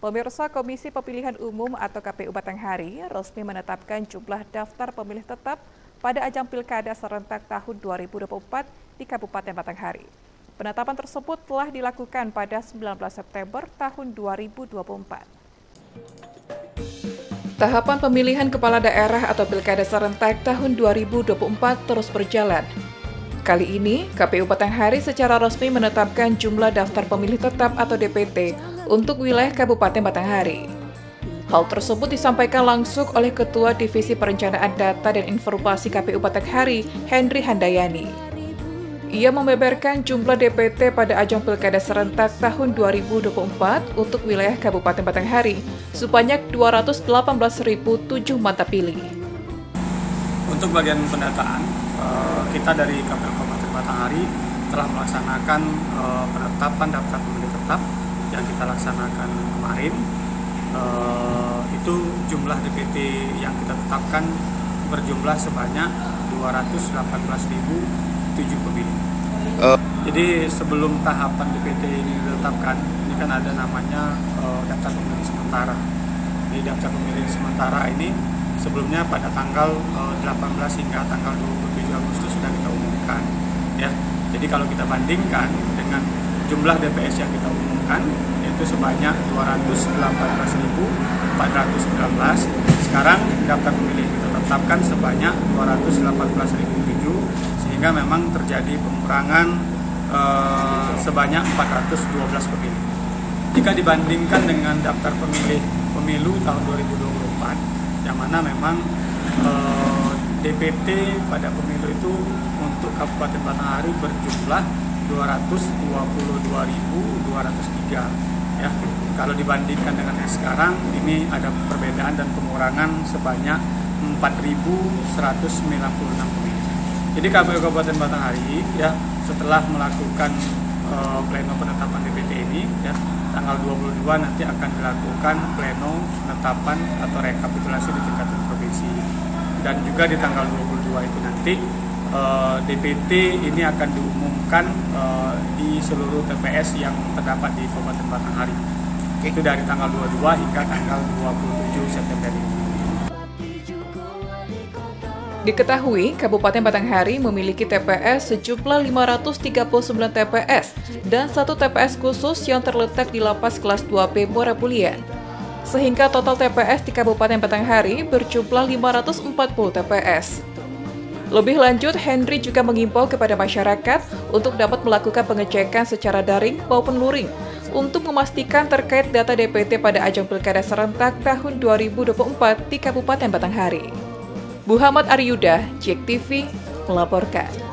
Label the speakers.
Speaker 1: Pemirsa Komisi Pemilihan Umum atau KPU Batanghari resmi menetapkan jumlah daftar pemilih tetap pada ajang Pilkada serentak tahun 2024 di Kabupaten Batanghari. Penetapan tersebut telah dilakukan pada 19 September tahun 2024. Tahapan pemilihan kepala daerah atau Pilkada serentak tahun 2024 terus berjalan. Kali ini, KPU Batanghari secara resmi menetapkan jumlah daftar pemilih tetap atau DPT untuk wilayah Kabupaten Batanghari. Hal tersebut disampaikan langsung oleh Ketua Divisi Perencanaan Data dan Informasi KPU Batanghari, Henry Handayani. Ia membeberkan jumlah DPT pada ajang Pilkada serentak tahun 2024 untuk wilayah Kabupaten Batanghari sebanyak 218.007 mata pilih.
Speaker 2: Untuk bagian pendataan, eh, kita dari KPU Kabupaten Batanghari telah melaksanakan eh, penetapan daftar pemilih tetap yang kita laksanakan kemarin uh, itu jumlah DPT yang kita tetapkan berjumlah sebanyak 218.007 pemilih. Uh. Jadi sebelum tahapan DPT ini ditetapkan, ini kan ada namanya uh, daftar pemilih sementara. Di daftar pemilih sementara ini sebelumnya pada tanggal uh, 18 hingga tanggal 27 Agustus sudah kita umumkan. Ya, jadi kalau kita bandingkan dengan jumlah DPS yang kita umumkan yaitu sebanyak 218.419. Sekarang daftar pemilih kita tetapkan sebanyak 218.007 sehingga memang terjadi pengurangan eh, sebanyak 412 pemilih. Jika dibandingkan dengan daftar pemilih pemilu tahun 2024 yang mana memang eh, DPT pada pemilu itu untuk Kabupaten Batanghari berjumlah 222.203 ya. Kalau dibandingkan dengan yang sekarang ini ada perbedaan dan pengurangan sebanyak 4.196 pemilih. Jadi KPU Kabupaten Batanghari ya setelah melakukan uh, pleno penetapan DPT ini ya tanggal 22 nanti akan dilakukan pleno penetapan atau rekapitulasi di tingkat dan juga di tanggal 22 itu nanti eh, DPT ini akan diumumkan uh, di seluruh TPS yang terdapat di Kabupaten Batanghari. Itu dari tanggal 22 hingga tanggal 27 September ini.
Speaker 1: Diketahui, Kabupaten Batanghari memiliki TPS sejumlah 539 TPS dan satu TPS khusus yang terletak di lapas kelas 2B Morapulian. Sehingga total TPS di Kabupaten Batanghari berjumlah 540 TPS. Lebih lanjut, Henry juga mengimbau kepada masyarakat untuk dapat melakukan pengecekan secara daring maupun luring untuk memastikan terkait data DPT pada ajang Pilkada serentak tahun 2024 di Kabupaten Batanghari. Muhammad Aryuda, Cek TV, melaporkan.